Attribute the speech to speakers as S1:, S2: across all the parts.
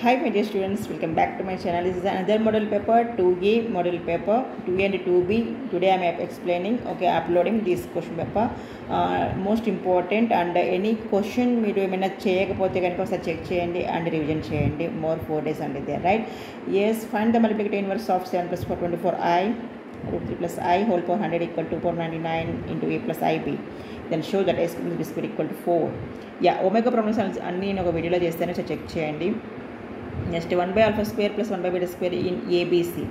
S1: Hi my dear students welcome back to my channel is another model paper two ఈ model paper two and two B today I'm explaining okay uploading this question paper most important and any question మీరు ఏమైనా చేయకపోతే కనుక ఒకసారి check చేయండి and revision చేయండి. More four days and they write yes fine the multiplicate inverse of seven plus four twenty four I root three plus I whole four hundred equal two four ninety nine into A plus I then show that S biscuit equal to four yeah omega problems అన్ని నేను ఒక వీడియోలో చేస్తేనే check చేయండి. Next 1 by alpha square plus 1 by beta square in ABC.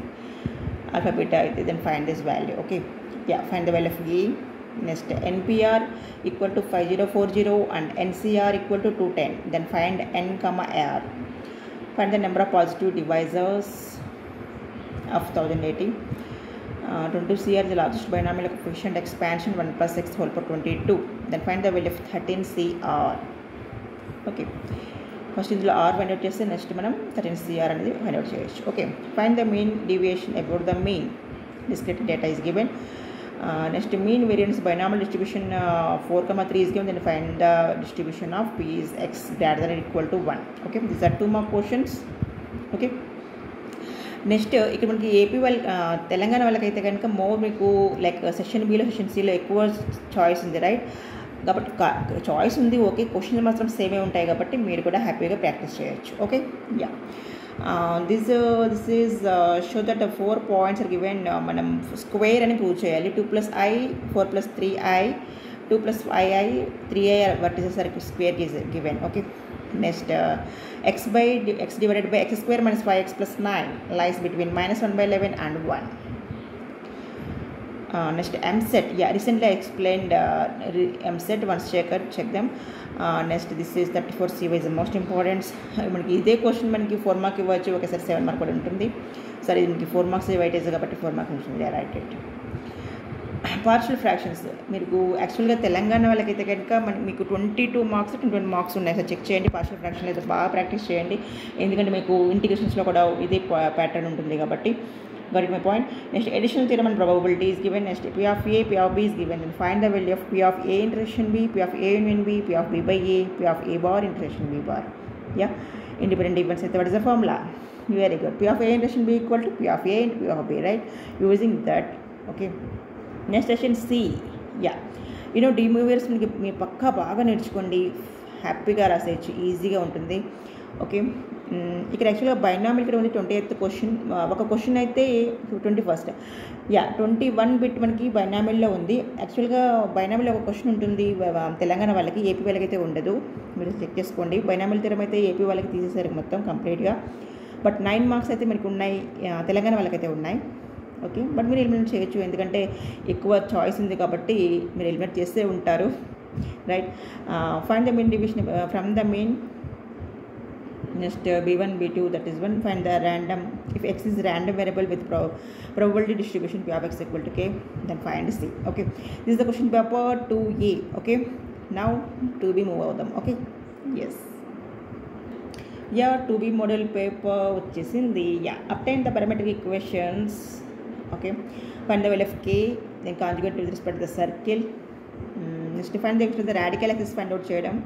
S1: Alpha beta uh, then find this value. Okay. Yeah, find the value of A. Next NPR equal to 5040 and NCR equal to 210. Then find N comma R. Find the number of positive divisors of 1080. Uh, 22C are the largest binomial coefficient expansion 1 plus x whole power 22. Then find the value of 13CR. Okay. First ఇందులో R find out చేస్తే next మనం thirteen CR అనేది find out చేయొచ్చు. Okay find the mean deviation about the mean discrete data is given next mean variance binomial distribution four comma three is given then find the distribution of P is X greater than equal to one okay these are two mark questions okay next ఇక్కడ మనకి AP వాళ్ళ తెలంగాణ వాళ్ళకైతే కనుక more మీకు like session బీలో session సిలో ఎక్కువ choice ఉంది right కాబట్టి చాయిస్ ఉంది ఓకే క్వశ్చన్లు మాత్రం సేమే ఉంటాయి కాబట్టి మీరు కూడా హ్యాపీగా ప్రాక్టీస్ చేయొచ్చు okay yeah this this is show that four points are given మనం స్క్వేర్ అని ప్రూవ్ చేయాలి. Two plus i four plus three i two plus five i three i వర్టిసరికి square given okay next x by x divided by x square minus five x plus nine lies between minus one by eleven and one Uh, next EAMCET yeah yeah recently i explained uh, m set. Once check it check them. Uh, next this is 34 is the most important. మనకి ఇదే question మనకి four mark ఇవ్వచ్చు. ఒకసారి seven mark కూడా ఉంటుంది. సరే ఇది మనకి ఫోర్ మార్క్స్ వైటేజ్ కాబట్టి ఫోర్ మార్క్స్ ఉంటుంది. రైట్ రైట్ పార్షల్ ఫ్రాక్షన్స్ మీకు యాక్చువల్గా తెలంగాణ వాళ్ళకైతే కనుక మనకి మీకు twenty two marks twenty marks ఉన్నాయి. సార్ చెక్ చేయండి. పార్షల్ ఫ్రాక్షన్ అయితే బాగా ప్రాక్టీస్ చేయండి. ఎందుకంటే మీకు ఇంటిగ్రేషన్స్లో కూడా ఇదే ప్యాటర్న్ ఉంటుంది కాబట్టి. got my point next additional theorem and probability is given next p of a p of b is given then find the value of p of a intersection b p of a union b p of b by a p of a bar intersection b bar yeah independent events అయితే what is the formula very good p of a intersection b equal to p of a into p of b right using that okay next session see ya you know De Moivre's మీకు మీరు పక్కా బాగా నేర్చుకోండి హ్యాపీగా రాసేయచ్చు ఈజీగా ఉంటుంది okay mm, ఇక్కడ యాక్చువల్గా binomial ఇక్కడ ఉంది ట్వంటీ ఎయిత్ క్వశ్చన్ ఒక క్వశ్చన్ అయితే twenty first yeah twenty one bit మనకి బైనామిల్లో ఉంది యాక్చువల్గా బైనామిల్ ఒక క్వశ్చన్ ఉంటుంది తెలంగాణ వాళ్ళకి ఏపీ వాళ్ళకి అయితే ఉండదు. మీరు చెక్ చేసుకోండి. బైనామిల్ తీరం అయితే ఏపీ వాళ్ళకి తీసేసారు మొత్తం కంప్లీట్గా బట్ నైన్ మార్క్స్ అయితే మనకి ఉన్నాయి తెలంగాణ వాళ్ళకైతే ఉన్నాయి. ఓకే బట్ మీరు ఎలిమినేట్ చేయొచ్చు. ఎందుకంటే ఎక్కువ చాయిస్ ఉంది కాబట్టి మీరు ఎలిమినేట్ చేస్తే ఉంటారు. Right find the main division from the main next B one B two that is one find the random if x is random variable with probability distribution p of x equal to k then find c okay. This is the question paper 2a okay. Now 2b move అవుదాం okay. Yes. Yeah to B model paper వచ్చేసింది yeah obtain the parametric equations okay find the value of k then conjugate with respect the circle next find the radical axis find out చేయడం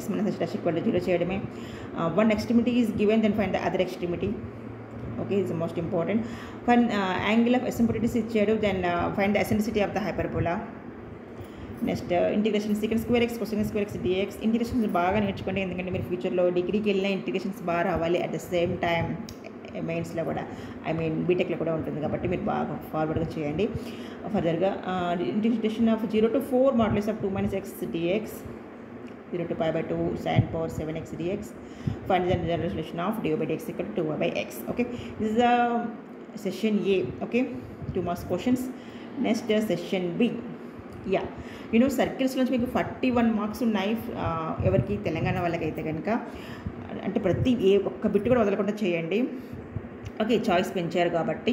S1: S minus S dash equal to zero చేయడమే. One extremity is given then find the other extremity okay is most important find angle of asymptotes ఇచ్చాడు then find the eccentricity of the hyperbola next integration second square x question square x dx integrations బాగా నేర్చుకోండి ఎందుకంటే మీరు ఫ్యూచర్లో డిగ్రీకి వెళ్ళిన integrations బాగా రావాలి అట్ ద సేమ్ టైం మెయిన్స్లో కూడా. ఐ మీన్ బీటెక్లో కూడా ఉంటుంది కాబట్టి మీరు బాగా ఫార్వర్డ్గా చేయండి. ఫర్దర్గా integration of zero to four modulus of two minus x dx zero to five by two sine power seven x dx find the general of dy by dx ఇక్కడ two by x okay is the session A okay two marks questions next session B yeah you know circles నుంచి మీకు forty one marks ఉన్నాయి ఎవరికి? తెలంగాణ వాళ్ళకైతే కనుక. అంటే ప్రతి ఏ ఒక్క బిట్ కూడా వదలకుండా చేయండి. ఓకే చాయిస్ పెంచారు కాబట్టి.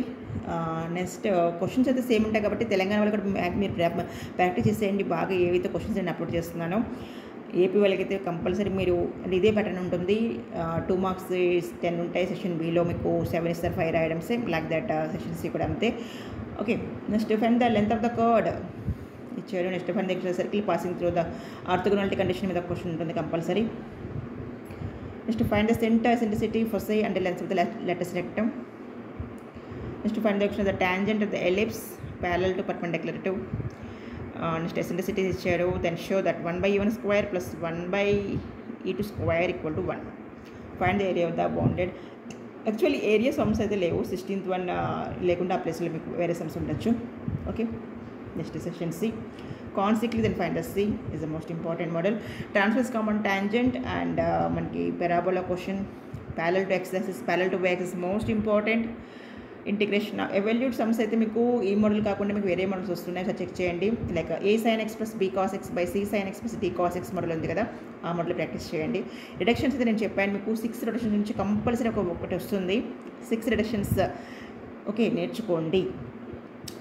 S1: నెక్స్ట్ క్వశ్చన్స్ uh, అయితే సేమ్ ఉంటాయి కాబట్టి తెలంగాణ వాళ్ళు కూడా మీరు ప్రాక్టీస్ చేసేయండి. బాగా ఏవైతే క్వశ్చన్స్ నేను అప్లోడ్ చేస్తున్నానో. ఏపీ వాళ్ళకైతే కంపల్సరీ మీరు అంటే ఇదే ప్యాటర్న్ ఉంటుంది. టూ మార్క్స్ టెన్ ఉంటాయి. సెషన్ బిలో మీకు సెవెన్ ఇస్తారు ఫైవ్ రాయడం same like that session C కూడా అంతే. Okay next find the length of the chord ఇచ్చాడు next find the circle passing through the orthogonality condition మీద క్వశ్చన్ ఉంటుంది compulsory. Next find the centre eccentricity foci and length of the latus rectum next find the equation the tangent of the ellipse parallel to perpendicular to next eccentricity ఇచ్చారు then show that one by one square plus one by e two square equal to one find the area of the bounded actually area sums అయితే లేవు. Sixteenth one లేకుండా ఆ ప్లేస్లో మీకు వేరే sums ఉండొచ్చు. Okay next session C concisely then find the C is the most important model transfers common tangent and మనకి parabola question parallel to x parallel to y axis most important integration evaluate sums అయితే మీకు ఈ model కాకుండా మీకు వేరే models వస్తున్నాయి. So check చేయండి. Like a sine x plus b cos x by c sine x plus d cos x model ఉంది కదా. ఆ మోడల్ ప్రాక్టీస్ చేయండి. రిడక్షన్స్ అయితే నేను చెప్పాను మీకు. సిక్స్ రిడక్షన్స్ నుంచి కంపల్సరీ ఒక ఒకటి వస్తుంది. సిక్స్ రిడక్షన్స్ ఓకే నేర్చుకోండి.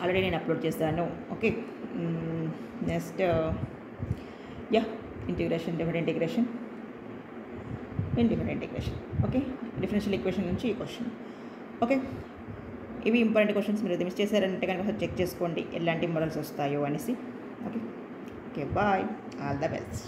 S1: ఆల్రెడీ నేను అప్లోడ్ చేస్తాను okay next yeah integration different integration different integration okay differential equation నుంచి ఈ క్వశ్చన్ ఓకే ఇవి ఇంపార్టెంట్ క్వశ్చన్స్ మీరు మిస్ చేశారంటే కనుక ఒకసారి చెక్ చేసుకోండి ఎలాంటి మోడల్స్ వస్తాయో అనేసి. Okay okay bye all the best